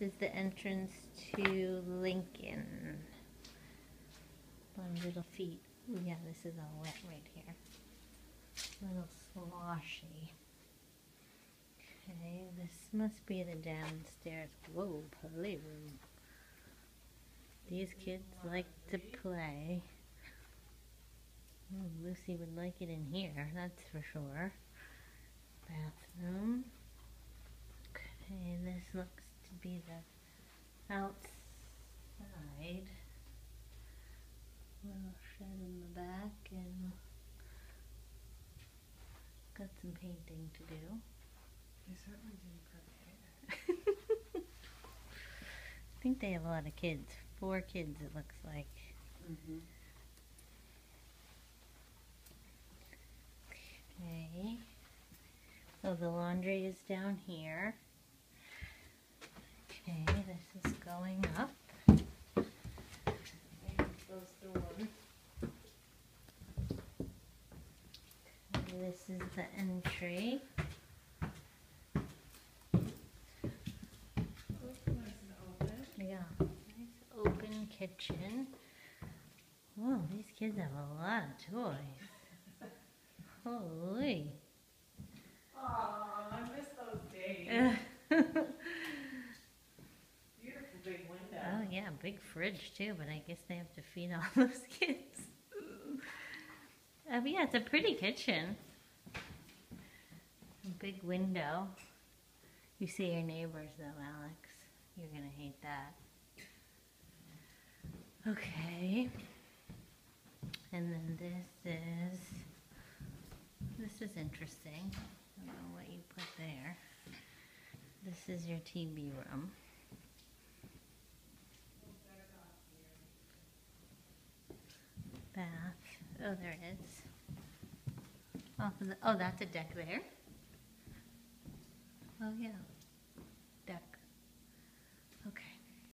is the entrance to Lincoln. My little feet. Ooh, yeah, this is all wet right here. A little sloshy. Okay, this must be the downstairs. Whoa, playroom. These kids like to play. Oh, Lucy would like it in here, that's for sure. Bathroom. Okay, this be the outside. Little shed in the back and got some painting to do. They certainly didn't prepare. I think they have a lot of kids. Four kids, it looks like. Mm-hmm. Okay. So the laundry is down here. Okay, this is going up. This is the entry. Yeah, nice open kitchen. Whoa, these kids have a lot of toys. Holy. Aw, I miss those days. oh Beautiful big window. Yeah, big fridge too, but I guess they have to feed all those kids. Oh yeah, it's a pretty kitchen. Big window. You see your neighbors though, Alex. You're gonna hate that. Okay. And then this is this is interesting. I don't know what you put there. This is your TV room. Bath. Oh, there it is. Off of the, oh, that's a deck there. Oh, yeah.